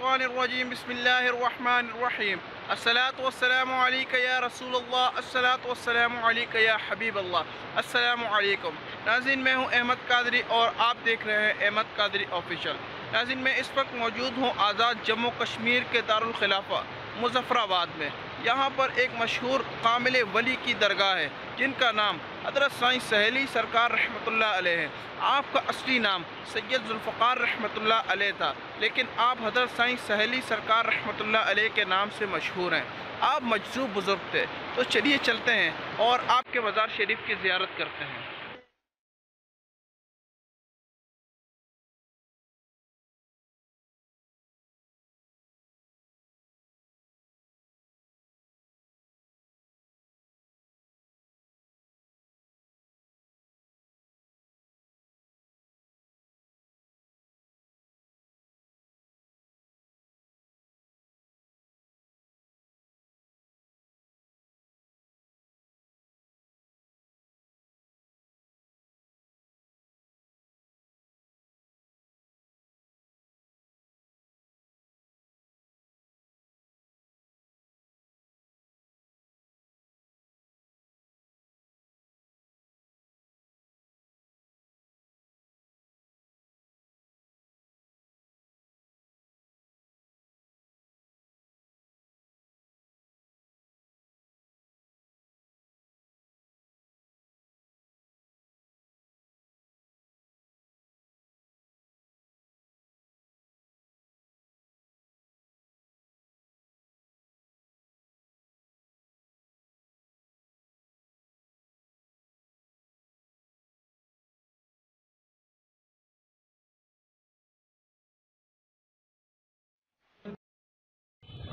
मिनशैतानिर्रजीम बिस्मिल्लाहिर्रहमानिर्रहीम अस्सलातु या रसूल अलैका या हबीब अल्लाह अस्सलामु मैं हूँ अहमद कादरी और आप देख रहे हैं अहमद कादरी ऑफिशियल नाज़रीन मैं इस वक्त मौजूद हूँ आज़ाद जम्मू कश्मीर के दारुलखिलाफा मुजफ़राबाद में। यहाँ पर एक मशहूर कामिल वली की दरगाह है, जिनका नाम हज़रत साईं सहेली सरकार रहमत है। आपका असली नाम सैयद जुल्फ़ार रहमत अलैह था, लेकिन आप हज़रत साईं सहेली सरकार रहमत अलैह के नाम से मशहूर हैं। आप मजजूब बुज़ुर्ग थे तो चलिए चलते हैं और आपके मज़ार शरीफ की ज़्यारत करते हैं।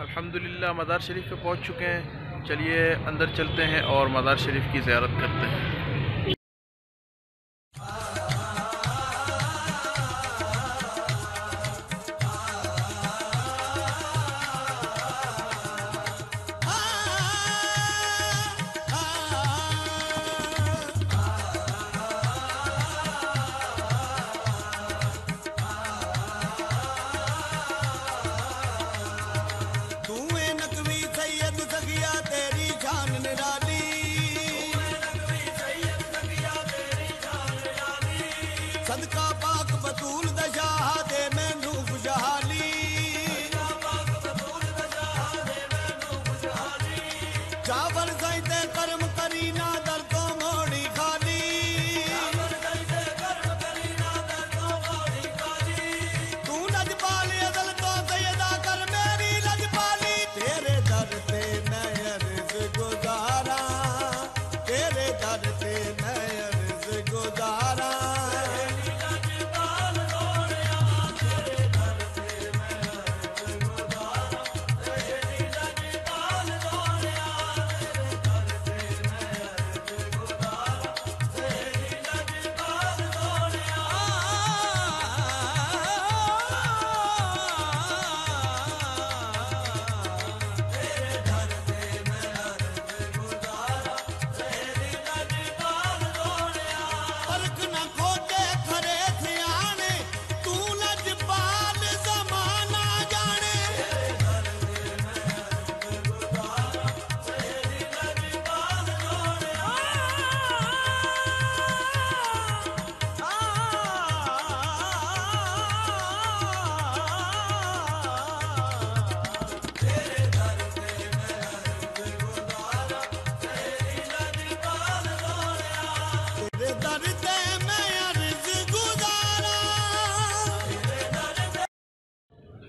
अल्हम्दुलिल्लाह मज़ार शरीफ पे पहुँच चुके हैं। चलिए अंदर चलते हैं और मज़ार शरीफ की ज़्यारत करते हैं। सदका पाक बतूल दे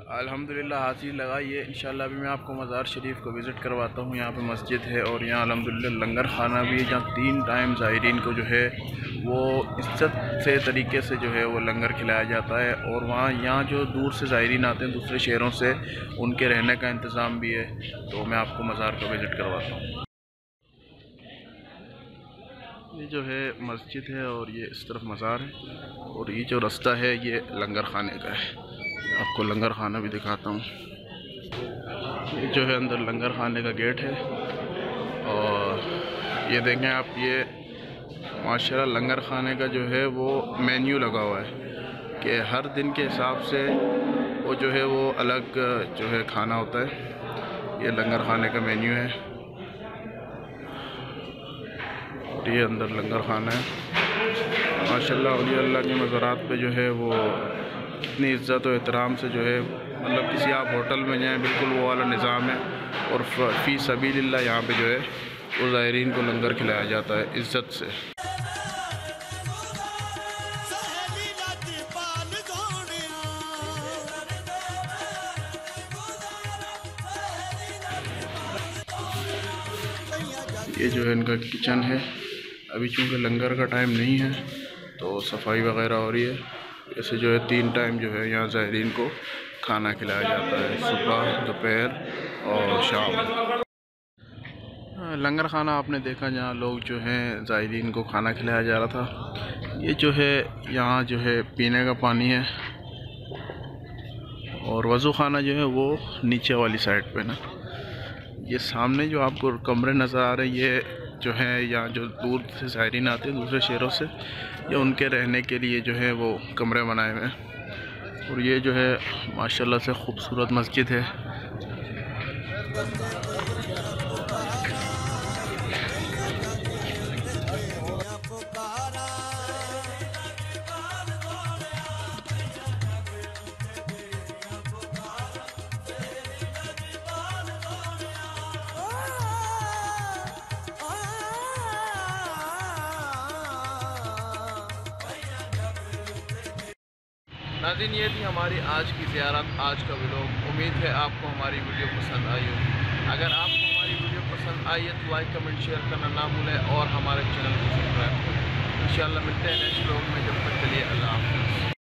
अल्हम्दुलिल्लाह हाजिर लगाई है इंशाल्लाह अभी मैं आपको मज़ार शरीफ को विज़िट करवाता हूँ। यहाँ पे मस्जिद है और यहाँ अल्हम्दुलिल्लाह लंगर खाना भी है, जहाँ तीन टाइम ज़ायरीन को जो है, वो इज़्ज़त से तरीके से जो है, वो लंगर खिलाया जाता है। और वहाँ, यहाँ जो दूर से ज़ायरीन आते हैं, दूसरे शहरों से, उनके रहने का इंतज़ाम भी है। तो मैं आपको मज़ार का विज़िट करवाता हूँ। ये जो है मस्जिद है और ये इस तरफ़ मज़ार है। और ये जो रास्ता है, ये लंगर खाने का है। आपको लंगर खाना भी दिखाता हूँ। जो है अंदर लंगर खाने का गेट है। और ये देखें आप, ये माशाल्लाह लंगर खाने का जो है वो मेन्यू लगा हुआ है कि हर दिन के हिसाब से वो जो है वो अलग जो है खाना होता है। ये लंगर खाने का मेन्यू है। ये अंदर लंगर खाना है। अली अल्लाह के मज़ारात पे जो है वो इतनी इज़्ज़त और एहतराम से जो है मतलब किसी आप होटल में जाएँ, बिल्कुल वो वाला निज़ाम है। और फ़ी सभी ला यहाँ पर जो है वो ज़ायरीन को लंगर खिलाया जाता है, इज़्ज़त से। ये जो है इनका किचन है। अभी चूँकि लंगर का टाइम नहीं है तो सफ़ाई वगैरह हो रही है। ऐसे जो है तीन टाइम जो है यहाँ ज़ायरीन को खाना खिलाया जाता है, सुबह, दोपहर और शाम। लंगर खाना आपने देखा जहाँ लोग जो हैं ज़ायरीन को खाना खिलाया जा रहा था। ये जो है यहाँ जो है पीने का पानी है और वज़ू खाना जो है वो नीचे वाली साइड पे ना। ये सामने जो आपको कमरे नज़र आ रहे हैं, ये जो है या जो दूर से ज़ायरीन आते हैं, दूसरे शहरों से, या उनके रहने के लिए जो है वो कमरे बनाए हुए हैं। और ये जो है, माशाल्लाह से ख़ूबसूरत मस्जिद है। नाजिन, ये थी हमारी आज की ज़्यारत, आज का विलोक उम्मीद है आपको हमारी वीडियो पसंद आई होगी। अगर आपको हमारी वीडियो पसंद आई है तो लाइक कमेंट शेयर करना ना भूलें और हमारे चैनल को सब्सक्राइब करें। इन मिलते हैं नेक्स्ट व्लॉग में, जब तक चलिए लिए अल्लाह हाफ़िज़।